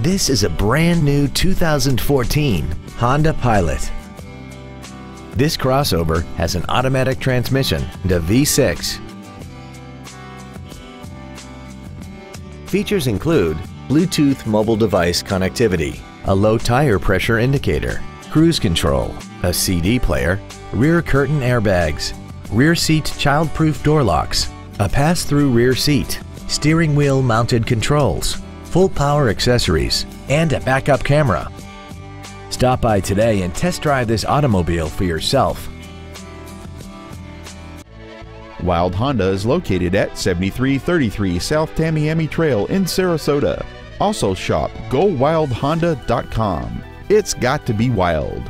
This is a brand new 2014 Honda Pilot. This crossover has an automatic transmission and a V6. Features include Bluetooth mobile device connectivity, a low tire pressure indicator, cruise control, a CD player, rear curtain airbags, rear seat child-proof door locks, a pass-through rear seat, steering wheel mounted controls, full power accessories, and a backup camera. Stop by today and test drive this automobile for yourself. Wilde Honda is located at 7333 South Tamiami Trail in Sarasota. Also shop GoWildeHonda.com. It's got to be wild.